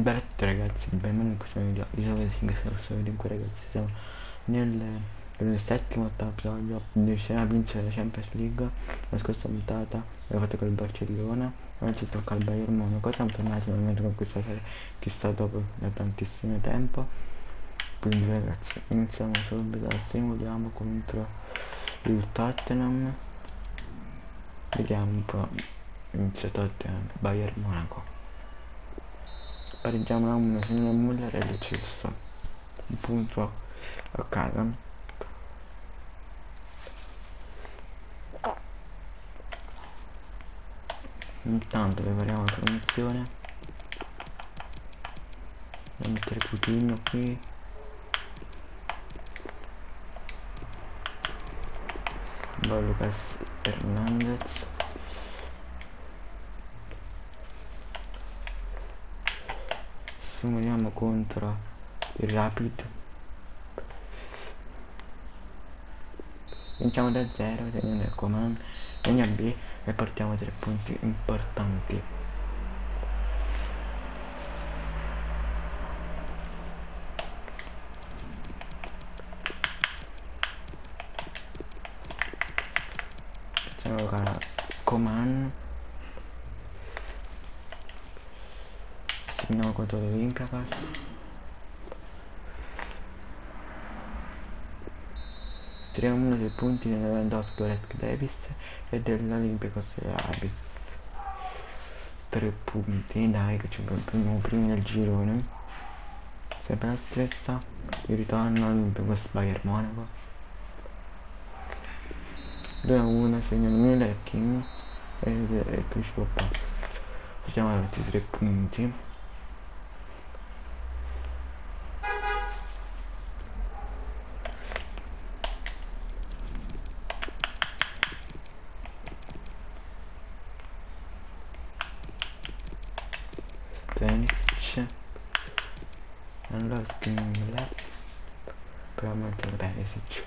benvenuti in questo video, io sono Sing questo video in cui ragazzi. Siamo nel, nel settimo ottavo episodio riusciremo a vincere la Champions League la scorsa puntata l'ho fatto col Barcellona ora ci tocca al Bayern Monaco siamo tornati finalmente con questa serie chissà dopo da tantissimo tempo. Quindi ragazzi iniziamo subito. Simuliamo contro il Tottenham. Vediamo un po' inizia Tottenham Bayern Monaco pareggiamo a 1 signor Muller e l'eccesso un punto a casa. Intanto prepariamo la formazione mettere Coutinho qui. Lucas Hernandez simuliamo contro il Rapid. Vinciamo da 0 tenendo il comando segna B e portiamo tre punti importanti. Facciamo Coman Segniamo contro l'Olympiacos. Tiriamo uno dei punti di Lewandowski Red Davis e dell'Olympiacos e Abit. Tre punti, dai che ci continuiamo primi nel girone. Sempre la stessa. Il ritorno all'Olympiacos Bayern Monaco. 2 a 1 segnano Miller e e, e ci può Facciamo altri tre punti. 13 allora spinning left però mettere Perisic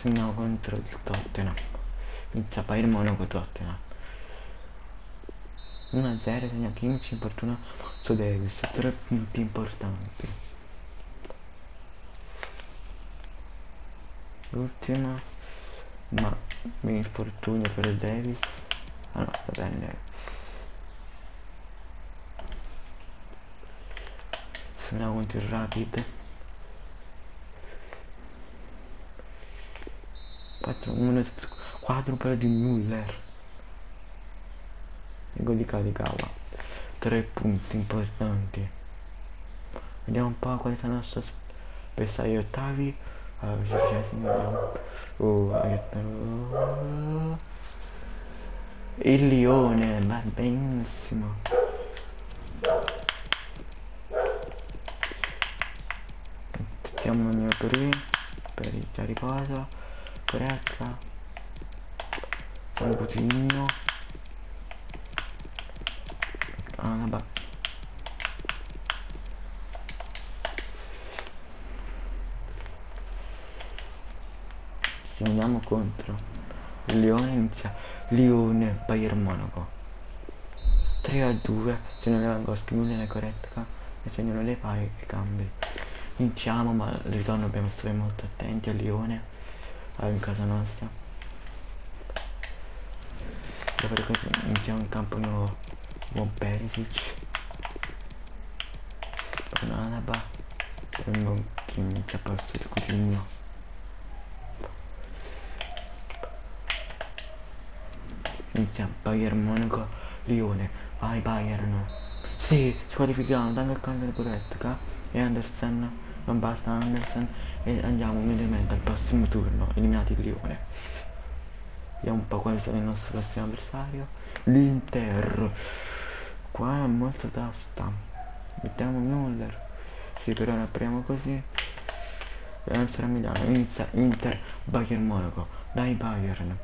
segniamo contro il Tottenham. Inizia Bayern Monaco Tottenham. 1-0 segna Kimmich importuna su Davis. Tre punti importanti. L'ultima. Ma mi infortunio per Davis. Ah no sta bene andiamo contro il Rapid 4 1 4 di Muller e gol di Kalikawa 3 punti importanti. Vediamo un po' quali sono i nostri avversari ottavi. Allora, oh, il Lione va benissimo mettiamo un mio per per il già riposo corretta un cucino ah vabbè ci andiamo contro leone inizia leone Bayern Monaco. 3 a 2 se non aveva Goschi Muller e corretta e se non le fai e cambi Iniziamo ma al ritorno dobbiamo stare molto attenti a Lione in casa nostra. Dopo iniziamo un campo nuovo buon Perisic. Con Anaba e un buon chi inizia a posto il cucigno inizia Bayern Monaco Lione. Vai Bayern. Sì ci qualifichiamo dando il cambio di Goretzka e Andersen non basta Anderson e andiamo immediatamente al prossimo turno eliminati il Lione. Vediamo un po' quale sarà il nostro prossimo avversario. l'Inter. Qua è molto tasta mettiamo Muller sì però ora apriamo così. Sarà Milano inizia Inter Bayern Monaco. Dai Bayern.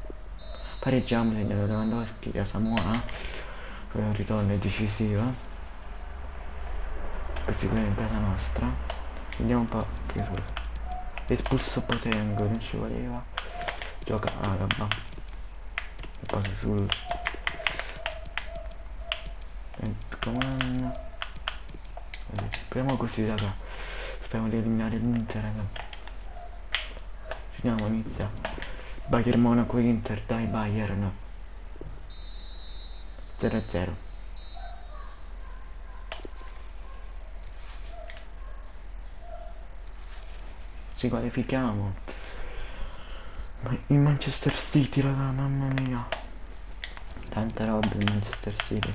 Pareggiamo segnalo Lewandowski a Samoa. Per un ritorno decisivo. Questi qui in casa nostra Vediamo un po' che su. Espulso Potengo, non ci voleva. Gioca Araba. E passa sul. Command. speriamo così raga speriamo di eliminare l'Inter raga finiamo inizia Bayern Monaco Inter dai Bayern 0 ci qualifichiamo. Ma in Manchester City raga mamma mia. Tanta roba in Manchester City.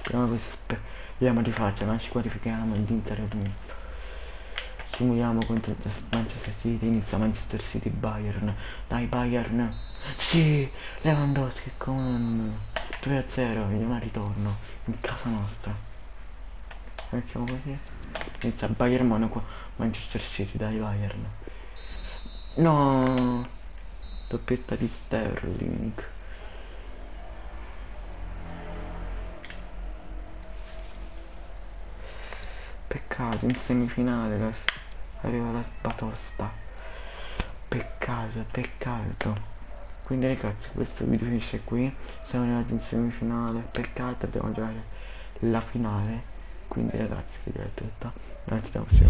Speriamo di speriamo di ci qualifichiamo in Inter 2 simuliamo contro Manchester City, inizia Manchester City Bayern. Dai Bayern. Sì, Lewandowski con 2-0, vediamo al ritorno in casa nostra. Facciamo così. Inizia Bayern Monaco, Manchester City, dai Bayern. No! Doppietta di Sterling. peccato in semifinale arriva la batosta peccato peccato. Quindi ragazzi questo video finisce qui. Siamo arrivati in semifinale. Peccato dobbiamo giocare la finale. Quindi ragazzi vi è tutto grazie alla prossima